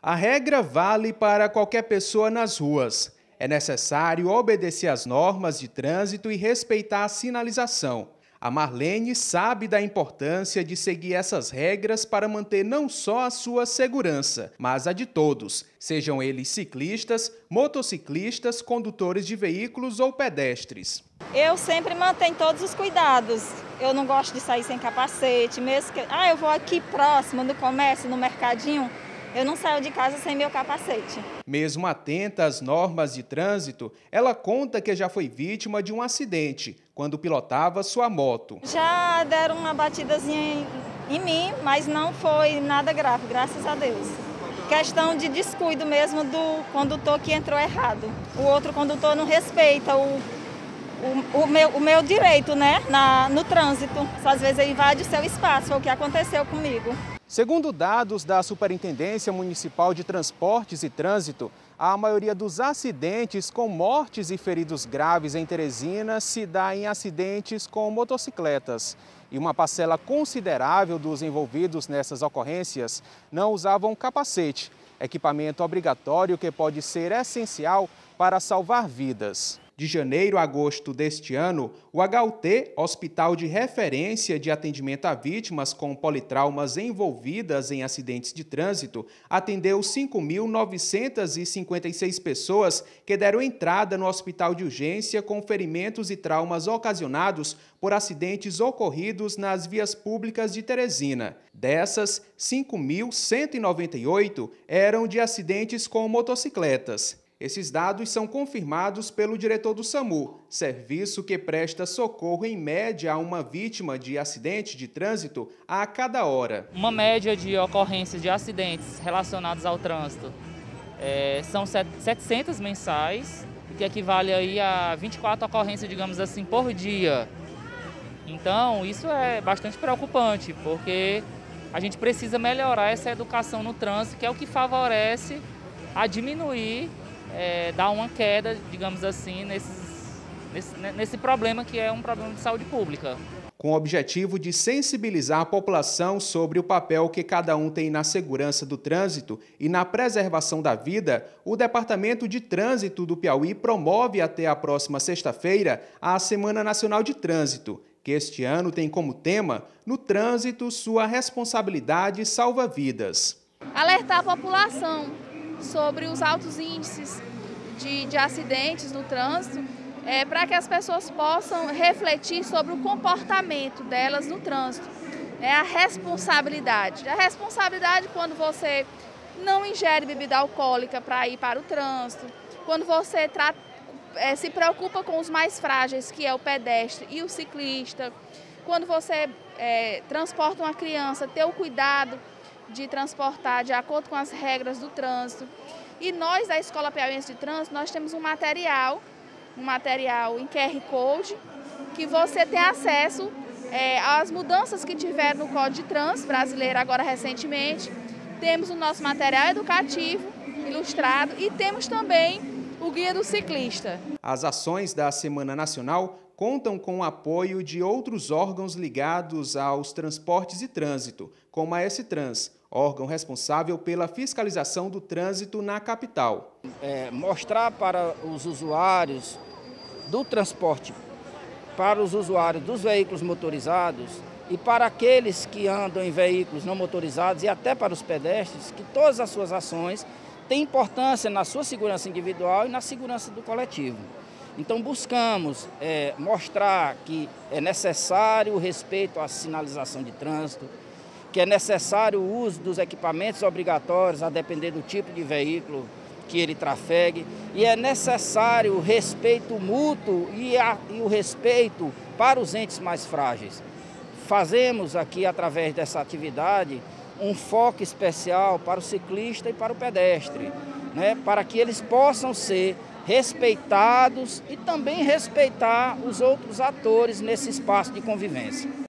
A regra vale para qualquer pessoa nas ruas. É necessário obedecer às normas de trânsito e respeitar a sinalização. A Marlene sabe da importância de seguir essas regras para manter não só a sua segurança, mas a de todos, sejam eles ciclistas, motociclistas, condutores de veículos ou pedestres. Eu sempre mantenho todos os cuidados. Eu não gosto de sair sem capacete, mesmo que. Ah, eu vou aqui próximo no comércio, no mercadinho. Eu não saio de casa sem meu capacete. Mesmo atenta às normas de trânsito, ela conta que já foi vítima de um acidente quando pilotava sua moto. Já deram uma batidazinha em mim, mas não foi nada grave, graças a Deus. Questão de descuido mesmo do condutor que entrou errado. O outro condutor não respeita o, o, o, meu, o meu direito né, Na, no trânsito. Às vezes ele invade o seu espaço, foi o que aconteceu comigo. Segundo dados da Superintendência Municipal de Transportes e Trânsito, a maioria dos acidentes com mortes e feridos graves em Teresina se dá em acidentes com motocicletas. E uma parcela considerável dos envolvidos nessas ocorrências não usavam capacete, equipamento obrigatório que pode ser essencial para salvar vidas. De janeiro a agosto deste ano, o HUT, Hospital de Referência de Atendimento a Vítimas com Politraumas envolvidas em acidentes de trânsito, atendeu 5.956 pessoas que deram entrada no hospital de urgência com ferimentos e traumas ocasionados por acidentes ocorridos nas vias públicas de Teresina. Dessas, 5.198 eram de acidentes com motocicletas. Esses dados são confirmados pelo diretor do SAMU, serviço que presta socorro em média a uma vítima de acidente de trânsito a cada hora. Uma média de ocorrências de acidentes relacionados ao trânsito é, são 700 mensais, que equivale aí a 24 ocorrências, digamos assim, por dia. Então, isso é bastante preocupante, porque a gente precisa melhorar essa educação no trânsito, que é o que favorece a diminuir é, dar uma queda, digamos assim, nesses, nesse, nesse problema que é um problema de saúde pública. Com o objetivo de sensibilizar a população sobre o papel que cada um tem na segurança do trânsito e na preservação da vida, o Departamento de Trânsito do Piauí promove até a próxima sexta-feira a Semana Nacional de Trânsito, que este ano tem como tema No Trânsito, Sua Responsabilidade Salva Vidas. Alertar a população sobre os altos índices de, de acidentes no trânsito, é, para que as pessoas possam refletir sobre o comportamento delas no trânsito. É a responsabilidade. A responsabilidade quando você não ingere bebida alcoólica para ir para o trânsito, quando você trata, é, se preocupa com os mais frágeis, que é o pedestre e o ciclista, quando você é, transporta uma criança, ter o cuidado de transportar de acordo com as regras do trânsito. E nós da Escola Piauiense de Trânsito, nós temos um material, um material em QR Code, que você tem acesso é, às mudanças que tiveram no Código de Trânsito brasileiro agora recentemente. Temos o nosso material educativo ilustrado e temos também o Guia do Ciclista. As ações da Semana Nacional contam com o apoio de outros órgãos ligados aos transportes e trânsito, como a S-Trans, órgão responsável pela fiscalização do trânsito na capital. É, mostrar para os usuários do transporte, para os usuários dos veículos motorizados e para aqueles que andam em veículos não motorizados e até para os pedestres, que todas as suas ações têm importância na sua segurança individual e na segurança do coletivo. Então buscamos é, mostrar que é necessário o respeito à sinalização de trânsito, que é necessário o uso dos equipamentos obrigatórios, a depender do tipo de veículo que ele trafegue, e é necessário o respeito mútuo e, a, e o respeito para os entes mais frágeis. Fazemos aqui, através dessa atividade, um foco especial para o ciclista e para o pedestre, né, para que eles possam ser respeitados e também respeitar os outros atores nesse espaço de convivência.